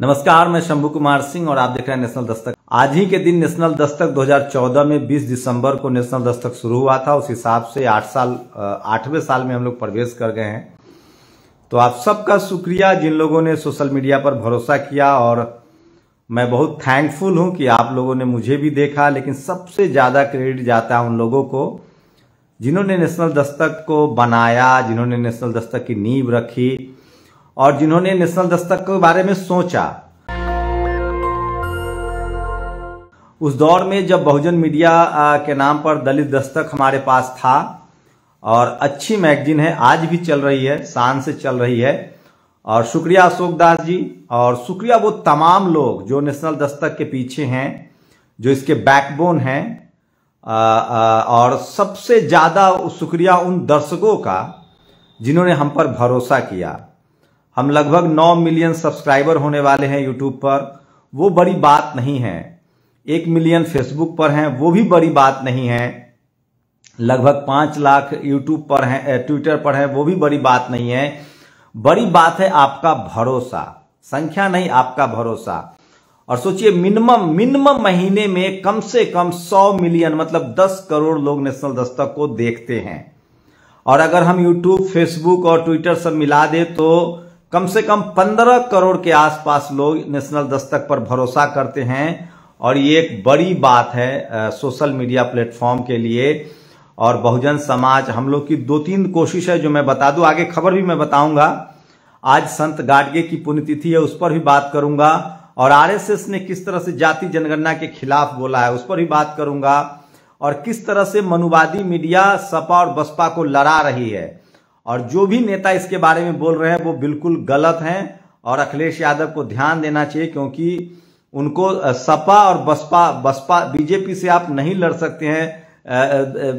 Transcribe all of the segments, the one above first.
नमस्कार, मैं शंभू कुमार सिंह और आप देख रहे हैं नेशनल दस्तक। आज ही के दिन नेशनल दस्तक 2014 में 20 दिसंबर को नेशनल दस्तक शुरू हुआ था। उस हिसाब से आठ साल, आठवें साल में हम लोग प्रवेश कर गए हैं। तो आप सबका शुक्रिया, जिन लोगों ने सोशल मीडिया पर भरोसा किया और मैं बहुत थैंकफुल हूँ कि आप लोगों ने मुझे भी देखा, लेकिन सबसे ज़्यादा क्रेडिट जाता है उन लोगों को जिन्होंने नेशनल दस्तक को बनाया, जिन्होंने नेशनल दस्तक की नींव रखी। और जिन्होंने नेशनल दस्तक के बारे में सोचा। उस दौर में जब बहुजन मीडिया के नाम पर दलित दस्तक हमारे पास था, और अच्छी मैगजीन है, आज भी चल रही है, शान से चल रही है, और शुक्रिया अशोक दास जी, और शुक्रिया वो तमाम लोग जो नेशनल दस्तक के पीछे हैं, जो इसके बैकबोन हैं और सबसे ज़्यादा शुक्रिया उन दर्शकों का, जिन्होंने हम पर भरोसा किया। हम लगभग 9 मिलियन सब्सक्राइबर होने वाले हैं यूट्यूब पर। वो बड़ी बात नहीं है। एक मिलियन फेसबुक पर हैं, वो भी बड़ी बात नहीं है। लगभग पाँच लाख यूट्यूब पर हैं ट्विटर पर हैं, वो भी बड़ी बात नहीं है। बड़ी बात है आपका भरोसा। संख्या नहीं, आपका भरोसा। और सोचिए, मिनिमम मिनिमम महीने में कम से कम 100 मिलियन मतलब 10 करोड़ लोग नेशनल दस्तक को देखते हैं। और अगर हम यूट्यूब फेसबुक और ट्विटर सब मिला दे तो कम से कम पंद्रह करोड़ के आसपास लोग नेशनल दस्तक पर भरोसा करते हैं। और ये एक बड़ी बात है आ, सोशल मीडिया प्लेटफॉर्म के लिए। और बहुजन समाज हम लोग की दो तीन कोशिश है जो मैं बता दूँ आगे खबर भी मैं बताऊँगा। आज संत गाडगे की पुण्यतिथि है उस पर भी बात करूँगा। और आरएसएस ने किस तरह से जाति जनगणना के खिलाफ बोला है उस पर भी बात करूँगा। और किस तरह से मनुवादी मीडिया सपा और बसपा को लड़ा रही है और जो भी नेता इसके बारे में बोल रहे हैं, वो बिल्कुल गलत हैं और अखिलेश यादव को ध्यान देना चाहिए क्योंकि उनको सपा और बसपा बसपा, बीजेपी से आप नहीं लड़ सकते हैं।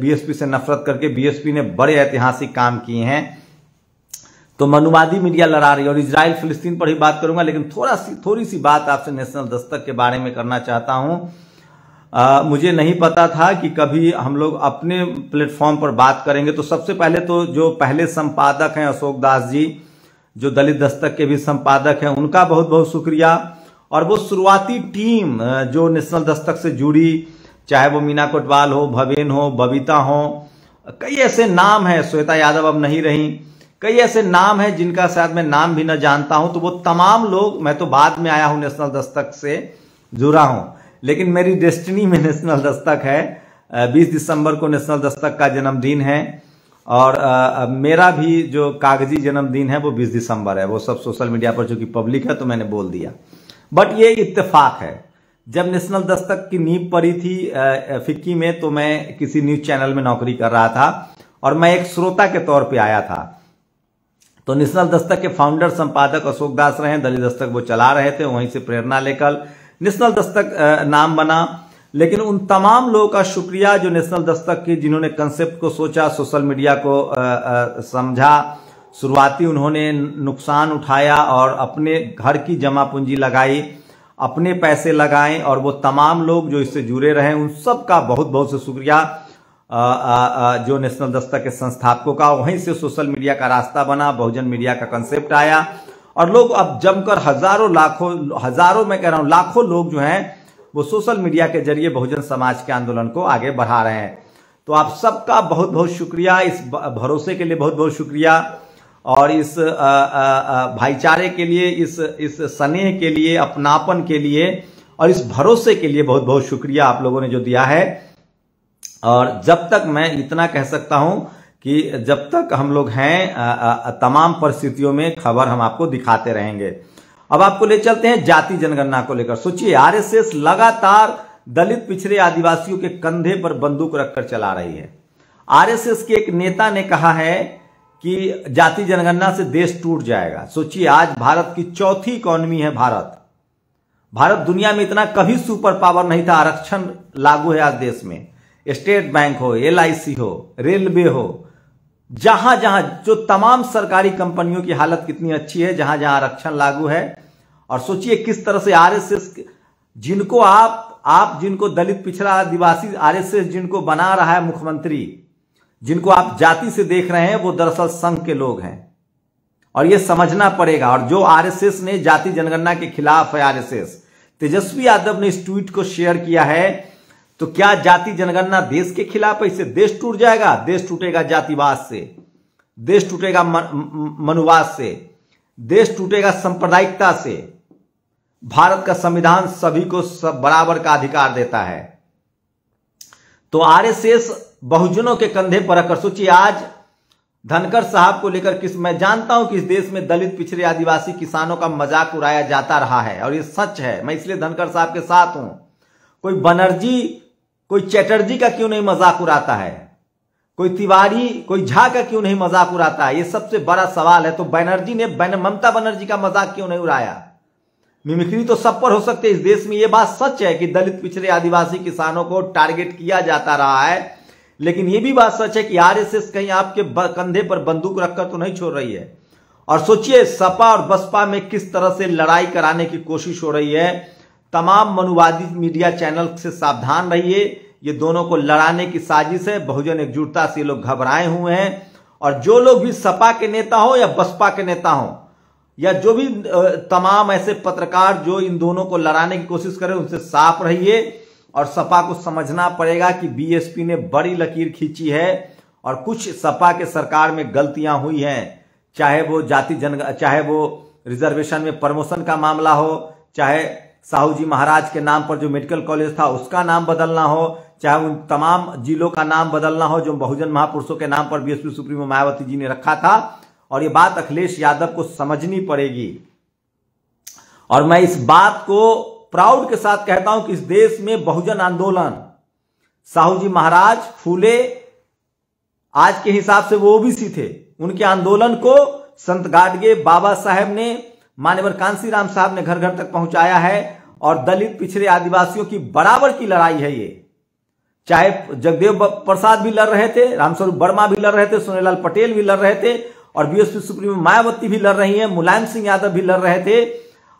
बीएसपी से नफरत करके बीएसपी ने बड़े ऐतिहासिक काम किए हैं। तो मनुवादी मीडिया लड़ा रही है और इसराइल फिलिस्तीन पर ही बात करूँगा, लेकिन थोड़ा सी, थोड़ी सी बात आपसे नेशनल दस्तक के बारे में करना चाहता हूँ। आ, मुझे नहीं पता था कि कभी हम लोग अपने प्लेटफॉर्म पर बात करेंगे। तो सबसे पहले तो जो पहले संपादक हैं अशोक दास जी जो दलित दस्तक के भी संपादक हैं उनका बहुत बहुत शुक्रिया। और वो शुरुआती टीम जो नेशनल दस्तक से जुड़ी चाहे वो मीना कोटवाल हो भवेन हो बबीता हो कई ऐसे नाम हैं श्वेता यादव अब नहीं रही। कई ऐसे नाम हैं जिनका शायद मैं नाम भी ना जानता हूँ तो वो तमाम लोग मैं तो बाद में आया हूँ नेशनल दस्तक से जुड़ा हूँ। लेकिन मेरी डेस्टिनी में नेशनल दस्तक है। 20 दिसंबर को नेशनल दस्तक का जन्मदिन है और आ, मेरा भी जो कागज़ी जन्मदिन है वो 20 दिसंबर है। वो सब सोशल मीडिया पर चूँकि पब्लिक है तो मैंने बोल दिया। बट ये इत्तेफाक है। जब नेशनल दस्तक की नींव पड़ी थी फिक्की में तो मैं किसी न्यूज़ चैनल में नौकरी कर रहा था और मैं एक श्रोता के तौर पे आया था। तो नेशनल दस्तक के फाउंडर संपादक अशोक दास रहे दलित दस्तक वो चला रहे थे वहीं से प्रेरणा लेकर नेशनल दस्तक नाम बना। लेकिन उन तमाम लोगों का शुक्रिया जो नेशनल दस्तक की, जिन्होंने कंसेप्ट को सोचा सोशल मीडिया को समझा। शुरुआती उन्होंने नुकसान उठाया और अपने घर की जमा पूंजी लगाई, अपने पैसे लगाएँ और वो तमाम लोग जो इससे जुड़े रहे, उन सब का बहुत बहुत से शुक्रिया। जो नेशनल दस्तक के संस्थापकों का, वहीं से सोशल मीडिया का रास्ता बना, बहुजन मीडिया का कंसेप्ट आया। और लोग अब जमकर हज़ारों लाखों, हज़ारों में कह रहा हूँ, लाखों लोग जो हैं, वो सोशल मीडिया के ज़रिए बहुजन समाज के आंदोलन को आगे बढ़ा रहे हैं। तो आप सबका बहुत बहुत शुक्रिया इस भरोसे के लिए, बहुत बहुत शुक्रिया। और इस भाईचारे के लिए, इस इस स्नेह के लिए, अपनापन के लिए और इस भरोसे के लिए बहुत बहुत शुक्रिया आप लोगों ने जो दिया है। और जब तक मैं इतना कह सकता हूँ कि जब तक हम लोग हैं तमाम परिस्थितियों में खबर हम आपको दिखाते रहेंगे। अब आपको ले चलते हैं जाति जनगणना को लेकर। सोचिए, आरएसएस लगातार दलित पिछड़े आदिवासियों के कंधे पर बंदूक रखकर चला रही है। आरएसएस के एक नेता ने कहा है कि जाति जनगणना से देश टूट जाएगा। सोचिए, आज भारत की चौथी इकोनॉमी है भारत। भारत दुनिया में इतना कभी सुपर पावर नहीं था, आरक्षण लागू है आज देश में। स्टेट बैंक हो LIC हो, रेलवे हो जहाँ जहाँ जो तमाम सरकारी कंपनियों की हालत कितनी अच्छी है, जहाँ जहाँ आरक्षण लागू है, और सोचिए किस तरह से आरएसएस जिनको आप आप जिनको दलित पिछड़ा आदिवासी आरएसएस जिनको बना रहा है मुख्यमंत्री, जिनको आप जाति से देख रहे हैं, वो दरअसल संघ के लोग हैं। और ये समझना पड़ेगा, और जो आरएसएस ने जाति जनगणना के खिलाफ है आरएसएस, तेजस्वी यादव ने इस ट्वीट को शेयर किया है तो क्या जाति जनगणना देश के खिलाफ है इससे देश टूट जाएगा? देश टूटेगा जातिवाद से। देश टूटेगा मनुवाद से। देश टूटेगा सांप्रदायिकता से। भारत का संविधान सभी को सब बराबर का अधिकार देता है। तो आरएसएस बहुजनों के कंधे पर रखकर सोचिए आज धनकर साहब को लेकर किस, मैं जानता हूँ कि इस देश में दलित, पिछड़े आदिवासी किसानों का मज़ाक उड़ाया जाता रहा है, और ये सच है। मैं इसलिए धनकर साहब के साथ हूँ। कोई बनर्जी कोई चैटर्जी का क्यों नहीं मज़ाक उड़ाता है? कोई तिवारी, कोई झा का क्यों नहीं मज़ाक उड़ाता? है ये सबसे बड़ा सवाल है तो बैनर्जी ने बैन, ममता बनर्जी का मज़ाक क्यों नहीं उड़ाया? मिमिक्री तो सब पर हो सकते इस देश में ये बात सच है कि दलित पिछड़े आदिवासी किसानों को टारगेट किया जाता रहा है, लेकिन ये भी बात सच है कि आरएसएस कहीं आपके कंधे पर बंदूक रखकर तो नहीं छोड़ रही है। और सोचिए, सपा और बसपा में किस तरह से लड़ाई कराने की कोशिश हो रही है तमाम मनुवादी मीडिया चैनल से सावधान रहिए। ये दोनों को लड़ाने की साजिश है। बहुजन एकजुटता से ये लोग घबराए हुए हैं। और जो लोग भी सपा के नेता हो या बसपा के नेता हो, या जो भी तमाम ऐसे पत्रकार जो इन दोनों को लड़ाने की कोशिश करें, उनसे साफ़ रहिए। और सपा को समझना पड़ेगा कि बीएसपी ने बड़ी लकीर खींची है और कुछ सपा के सरकार में गलतियाँ हुई हैं। चाहे वो जाति जन, चाहे वो रिजर्वेशन में प्रमोशन का मामला हो, चाहे साहू जी महाराज के नाम पर जो मेडिकल कॉलेज था, उसका नाम बदलना हो, चाहे उन तमाम जिलों का नाम बदलना हो, जो बहुजन महापुरुषों के नाम पर बीएसपी सुप्रीमो मायावती जी ने रखा था। और ये बात अखिलेश यादव को समझनी पड़ेगी। और मैं इस बात को प्राउड के साथ कहता हूँ कि इस देश में बहुजन आंदोलन साहू जी महाराज, फूले, आज के हिसाब से वो ओबीसी थे। उनके आंदोलन को संत गाडगे बाबा साहेब ने मान्यवर कांसी राम साहब ने घर घर तक पहुँचाया है और दलित पिछड़े आदिवासियों की बराबर की लड़ाई है ये। चाहे जगदेव प्रसाद भी लड़ रहे थे, रामस्वरूप वर्मा भी लड़ रहे थे, सोनेलाल पटेल भी लड़ रहे थे और बीएसपी सुप्रीमो मायावती भी लड़ रही है, मुलायम सिंह यादव भी लड़ रहे थे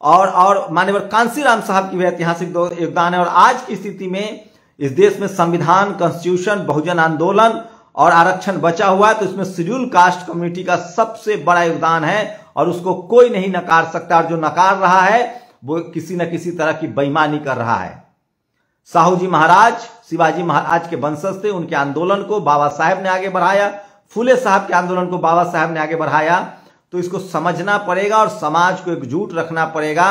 और और मान्यवर कांसी राम साहब की भी ऐतिहासिक योगदान है। और आज की स्थिति में इस देश में संविधान कॉन्स्टिट्यूशन बहुजन आंदोलन और आरक्षण बचा हुआ है तो इसमें शेड्यूल कास्ट कम्युनिटी का सबसे बड़ा योगदान है और उसको कोई नहीं नकार सकता। और जो नकार रहा है, वो किसी न किसी तरह की बेईमानी कर रहा है। साहू जी महाराज, शिवाजी महाराज के वंशज थे, उनके आंदोलन को बाबा साहेब ने आगे बढ़ाया। फूले साहब के आंदोलन को बाबा साहेब ने आगे बढ़ाया। तो इसको समझना पड़ेगा और समाज को एकजुट रखना पड़ेगा।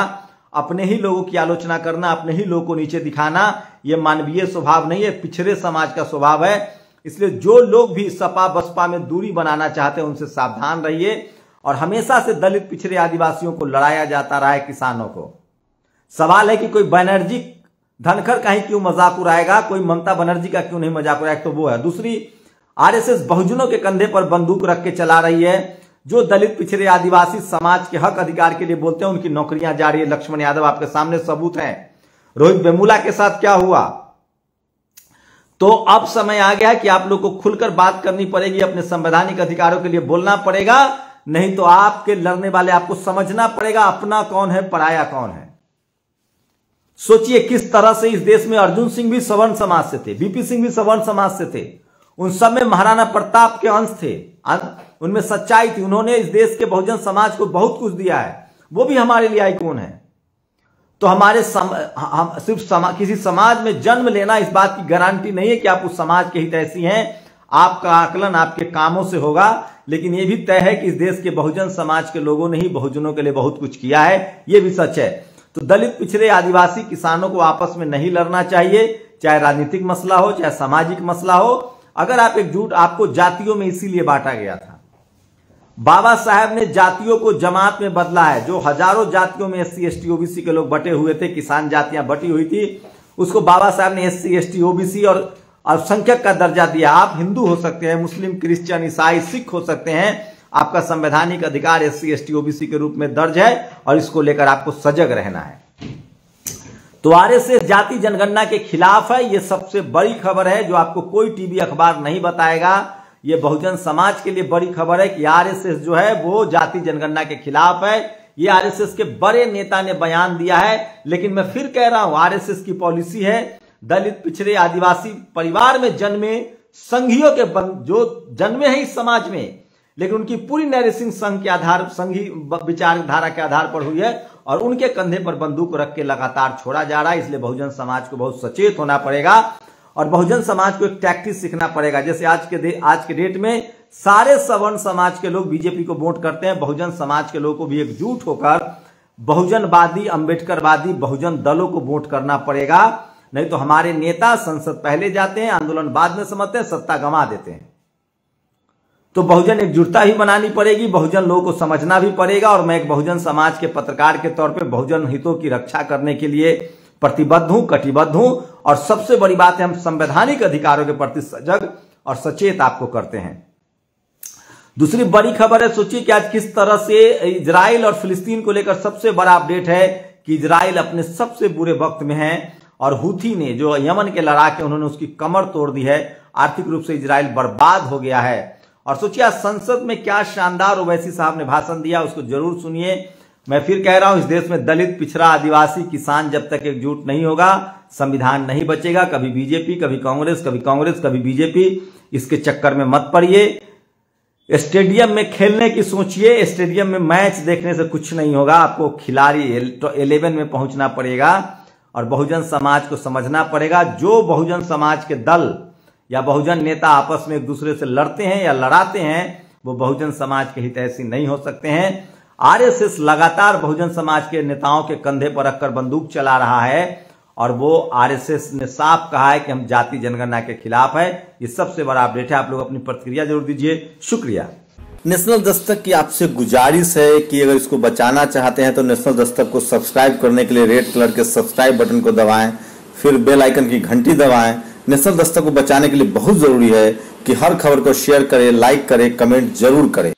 अपने ही लोगों की आलोचना करना, अपने ही लोगों को नीचे दिखाना यह मानवीय स्वभाव नहीं है, पिछड़े समाज का स्वभाव है। इसलिए जो लोग भी सपा, बसपा में दूरी बनाना चाहते हैं, उनसे सावधान रहिए और हमेशा से दलित पिछड़े आदिवासियों को लड़ाया जाता रहा है किसानों को। सवाल है कि कोई बनर्जी धनखर का ही क्यों मज़ाक उड़ाएगा कोई ममता बनर्जी का क्यों नहीं मज़ाक उड़ाएगा तो वो है। दूसरी, आरएसएस बहुजनों के कंधे पर बंदूक रख के चला रही है। जो दलित पिछड़े आदिवासी समाज के हक अधिकार के लिए बोलते हैं, उनकी नौकरियाँ जा रही है। लक्ष्मण यादव आपके सामने सबूत हैं। रोहित बेमूला के साथ क्या हुआ? तो अब समय आ गया कि आप लोग को खुलकर बात करनी पड़ेगी, अपने संवैधानिक अधिकारों के लिए बोलना पड़ेगा, नहीं तो आपके लड़ने वाले आपको समझना पड़ेगा, अपना कौन है, पराया कौन है। सोचिए किस तरह से इस देश में अर्जुन सिंह भी सवर्ण समाज से थे, बीपी सिंह भी सवर्ण समाज से थे। उन सब में महाराणा प्रताप के अंश थे उनमें सच्चाई थी। उन्होंने इस देश के बहुजन समाज को बहुत कुछ दिया है। वो भी हमारे लिए आइकॉन है। तो हमारे सम, हम सिर्फ़ समा, किसी समाज में जन्म लेना इस बात की गारंटी नहीं है कि आप उस समाज के हित ऐसी हैं। आपका आकलन आपके कामों से होगा लेकिन यह भी तय है कि इस देश के बहुजन समाज के लोगों ने ही बहुजनों के लिए बहुत कुछ किया है यह भी सच है। तो दलित पिछड़े आदिवासी किसानों को आपस में नहीं लड़ना चाहिए चाहे राजनीतिक मसला हो चाहे सामाजिक मसला हो। अगर आप एकजुट आपको जातियों में इसीलिए बांटा गया था। बाबा साहब ने जातियों को जमात में बदला है। जो हज़ारों जातियों में S C S T OBC के लोग बटे हुए थे, किसान जातियाँ बटी हुई थी, उसको बाबा साहब ने S C S T OBC और अल्पसंख्यक का दर्जा दिया। आप हिंदू हो सकते हैं, मुस्लिम, क्रिश्चियन, ईसाई, सिख हो सकते हैं। आपका संवैधानिक अधिकार S C S T OBC के रूप में दर्ज है और इसको लेकर आपको सजग रहना है। तो आरएसएस जाति जनगणना के खिलाफ है। ये सबसे बड़ी खबर है जो आपको कोई टीवी अखबार नहीं बताएगा। ये बहुजन समाज के लिए बड़ी खबर है कि आरएसएस जो है, वो जाति जनगणना के खिलाफ है। ये आरएसएस के बड़े नेता ने बयान दिया है, लेकिन मैं फिर कह रहा हूँ, आरएसएस की पॉलिसी है। दलित पिछड़े आदिवासी परिवार में जन्मे, संघियों के जो जन्मे हैं इस समाज में, लेकिन उनकी पूरी नैरेसिंग संघ के आधार, संघी विचारधारा के आधार पर हुई है, और उनके कंधे पर बंदूक रख के लगातार छोड़ा जा रहा है, इसलिए बहुजन समाज को बहुत सचेत होना पड़ेगा। और बहुजन समाज को एक टैक्टिस सीखना पड़ेगा। जैसे आज के आज के डेट में सारे सवर्ण समाज के लोग बीजेपी को वोट करते हैं। बहुजन समाज के लोगों को भी एकजुट होकर बहुजनवादी, अंबेडकरवादी बहुजन दलों को वोट करना पड़ेगा। नहीं तो हमारे नेता संसद पहले जाते हैं, आंदोलन बाद में समझते हैं, सत्ता गंवा देते हैं। तो बहुजन एकजुटता ही बनानी पड़ेगी, बहुजन लोगों को समझना भी पड़ेगा। और मैं एक बहुजन समाज के पत्रकार के तौर पे बहुजन हितों की रक्षा करने के लिए प्रतिबद्ध हूँ, कटिबद्ध हूँ, और सबसे बड़ी बात है हम संवैधानिक अधिकारों के प्रति सजग और सचेत आपको करते हैं। दूसरी बड़ी खबर है, सोचिए कि आज किस तरह से इजराइल और फिलिस्तीन को लेकर सबसे बड़ा अपडेट है कि इजराइल अपने सबसे बुरे वक्त में है, और हुथी ने, जो यमन के लड़ाके उन्होंने उसकी कमर तोड़ दी है। आर्थिक रूप से इजराइल बर्बाद हो गया है। और सोचिए संसद में क्या शानदार ओवैसी साहब ने भाषण दिया, उसको ज़रूर सुनिए। मैं फिर कह रहा हूँ, इस देश में दलित, पिछड़ा, आदिवासी, किसान जब तक एकजुट नहीं होगा, संविधान नहीं बचेगा, कभी बीजेपी, कभी कांग्रेस कभी कांग्रेस, कभी बीजेपी, इसके चक्कर में मत पड़िए। स्टेडियम में खेलने की सोचिए, स्टेडियम में मैच देखने से कुछ नहीं होगा, आपको खिलाड़ी इलेवन में पहुँचना पड़ेगा और बहुजन समाज को समझना पड़ेगा, जो बहुजन समाज के दल या बहुजन नेता आपस में एक दूसरे से लड़ते हैं या लड़ाते हैं, वो बहुजन समाज के हित ऐसी नहीं हो सकते हैं। आरएसएस लगातार बहुजन समाज के नेताओं के कंधे पर रखकर बंदूक चला रहा है और वो आरएसएस ने साफ़ कहा है कि हम जाति जनगणना के खिलाफ है। ये सबसे बड़ा अपडेट है। आप लोग अपनी प्रतिक्रिया ज़रूर दीजिए। शुक्रिया। नेशनल दस्तक की आपसे गुजारिश है कि अगर इसको बचाना चाहते हैं तो नेशनल दस्तक को सब्सक्राइब करने के लिए रेड कलर के सब्सक्राइब बटन को दबाएँ, फिर बेल आइकन की घंटी दबाएँ। नेशनल दस्तक को बचाने के लिए बहुत ज़रूरी है कि हर खबर को शेयर करें, लाइक करें, कमेंट ज़रूर करें।